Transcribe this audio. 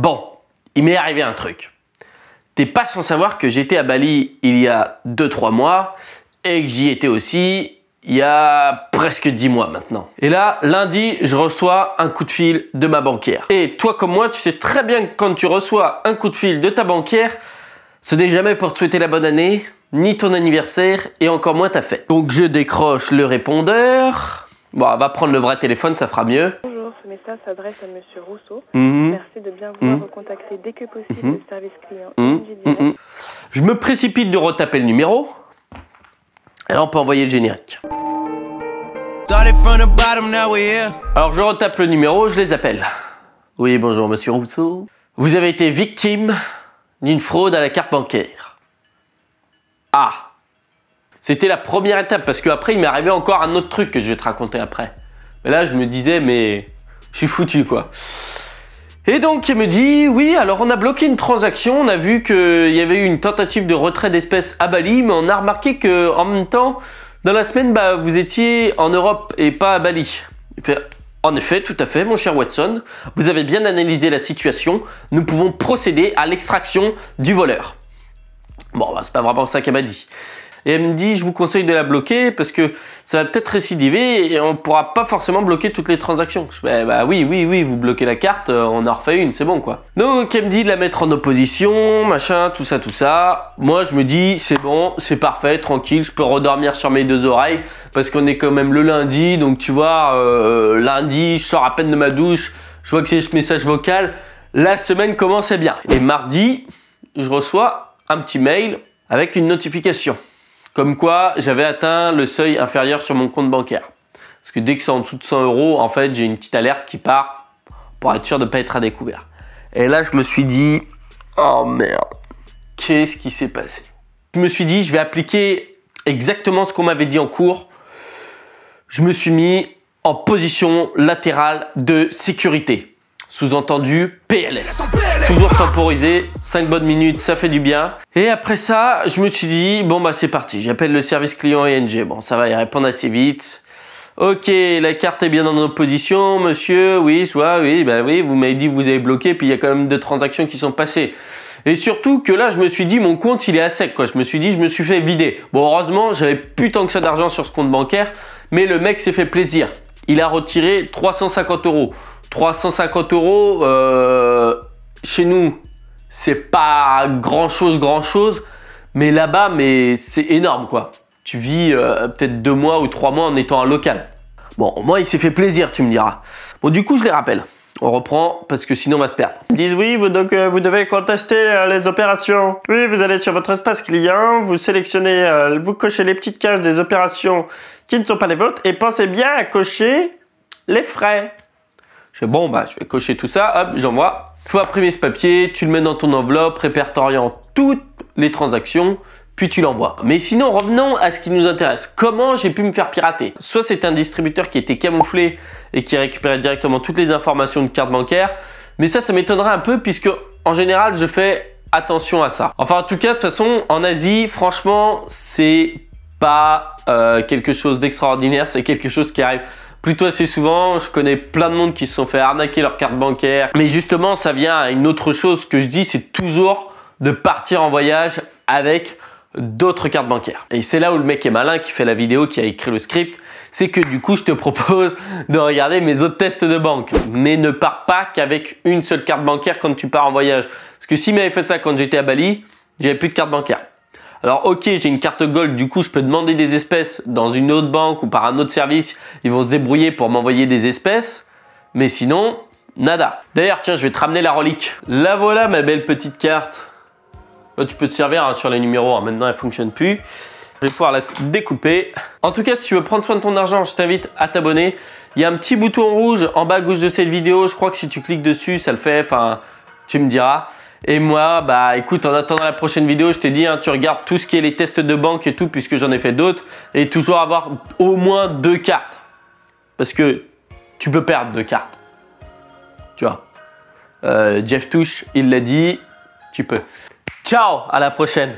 Bon, il m'est arrivé un truc. T'es pas sans savoir que j'étais à Bali il y a 2-3 mois et que j'y étais aussi il y a presque 10 mois maintenant. Et là, lundi, je reçois un coup de fil de ma banquière. Et toi comme moi, tu sais très bien que quand tu reçois un coup de fil de ta banquière, ce n'est jamais pour te souhaiter la bonne année, ni ton anniversaire, et encore moins ta fête. Donc je décroche le répondeur. Bon, on va prendre le vrai téléphone, ça fera mieux. Message s'adresse à Monsieur Rousseau. Mhm. Merci de bien vouloir Mhm. recontacter dès que possible le service client. Mhm, Direct. mhm. Je me précipite de retaper le numéro. Et là, on peut envoyer le générique. Started from the bottom, now we're here. Alors je retape le numéro, je les appelle. Oui, bonjour monsieur Rousseau. Vous avez été victime d'une fraude à la carte bancaire. Ah C'était la première étape parce qu'après il m'est arrivé encore un autre truc que je vais te raconter après. Mais là je me disais mais je suis foutu quoi. Et donc il me dit oui alors on a bloqué une transaction, on a vu qu'il y avait eu une tentative de retrait d'espèces à Bali, mais on a remarqué que en même temps dans la semaine bah, vous étiez en Europe et pas à Bali. Il fait en effet, tout à fait, mon cher Watson, vous avez bien analysé la situation, nous pouvons procéder à l'extraction du voleur. Bon, bah, c'est pas vraiment ça qu'elle m'a dit. Et elle me dit, je vous conseille de la bloquer parce que ça va peut-être récidiver et on pourra pas forcément bloquer toutes les transactions. Je bah oui, oui, oui, vous bloquez la carte, euh, on en refait une, c'est bon quoi. Donc elle me dit de la mettre en opposition, machin, tout ça, tout ça. Moi je me dis, c'est bon, c'est parfait, tranquille, je peux redormir sur mes deux oreilles parce qu'on est quand même le lundi, donc tu vois, euh, lundi, je sors à peine de ma douche, je vois que c'est ce message vocal, la semaine commençait bien. Et mardi, je reçois un petit mail avec une notification. Comme quoi, j'avais atteint le seuil inférieur sur mon compte bancaire. Parce que dès que c'est en dessous de 100 euros, en fait, j'ai une petite alerte qui part pour être sûr de ne pas être à découvert. Et là, je me suis dit, oh merde, qu'est-ce qui s'est passé? Je me suis dit, je vais appliquer exactement ce qu'on m'avait dit en cours. Je me suis mis en position latérale de sécurité. Sous-entendu PLS. Temporisé, 5 bonnes minutes, ça fait du bien. Et après ça, je me suis dit, bon bah c'est parti, j'appelle le service client ING. Bon, ça va y répondre assez vite. Ok, la carte est bien dans nos positions, monsieur, oui, vois, oui, bah oui, vous m'avez dit vous avez bloqué, puis il y a quand même deux transactions qui sont passées. Et surtout que là, je me suis dit, mon compte, il est à sec, quoi. Je me suis dit, je me suis fait vider. Bon, heureusement, j'avais plus tant que ça d'argent sur ce compte bancaire, mais le mec s'est fait plaisir. Il a retiré 350 euros. 350 euros, euh, chez nous, c'est pas grand chose, grand chose, mais là-bas, mais c'est énorme, quoi. Tu vis euh, peut-être deux mois ou trois mois en étant un local. Bon, moi, il s'est fait plaisir, tu me diras. Bon, du coup, je les rappelle. On reprend parce que sinon on va se perdre. Ils disent oui, vous, donc euh, vous devez contester euh, les opérations. Oui, vous allez sur votre espace client, vous sélectionnez, euh, vous cochez les petites cases des opérations qui ne sont pas les vôtres et pensez bien à cocher les frais. Je fais bon, bah je vais cocher tout ça, hop, j'envoie. Faut imprimer ce papier, tu le mets dans ton enveloppe, répertoriant toutes les transactions, puis tu l'envoies. Mais sinon, revenons à ce qui nous intéresse. Comment j'ai pu me faire pirater? Soit c'est un distributeur qui était camouflé et qui récupérait directement toutes les informations de carte bancaire, mais ça, ça m'étonnerait un peu puisque en général, je fais attention à ça. Enfin, en tout cas, de toute façon, en Asie, franchement, c'est pas euh, quelque chose d'extraordinaire, c'est quelque chose qui arrive plutôt assez souvent. Je connais plein de monde qui se sont fait arnaquer leur carte bancaire. Mais justement, ça vient à une autre chose que je dis, c'est toujours de partir en voyage avec d'autres cartes bancaires. Et c'est là où le mec est malin qui fait la vidéo, qui a écrit le script, c'est que du coup je te propose de regarder mes autres tests de banque. Mais ne pars pas qu'avec une seule carte bancaire quand tu pars en voyage. Parce que s'il m'avait fait ça quand j'étais à Bali, j'avais plus de carte bancaire. Alors ok, j'ai une carte Gold, du coup je peux demander des espèces dans une autre banque ou par un autre service. Ils vont se débrouiller pour m'envoyer des espèces. Mais sinon, nada. D'ailleurs, tiens, je vais te ramener la relique. La voilà ma belle petite carte. Là, tu peux te servir hein, sur les numéros. hein. Maintenant, elle fonctionne plus. Je vais pouvoir la découper. En tout cas, si tu veux prendre soin de ton argent, je t'invite à t'abonner. Il y a un petit bouton rouge en bas à gauche de cette vidéo. Je crois que si tu cliques dessus, ça le fait. Enfin, tu me diras. Et moi, bah écoute, en attendant la prochaine vidéo, je t'ai dit, hein, tu regardes tout ce qui est les tests de banque et tout, puisque j'en ai fait d'autres. Et toujours avoir au moins deux cartes. Parce que tu peux perdre deux cartes. Tu vois. Euh, Jeff Touche, il l'a dit, tu peux. Ciao, à la prochaine.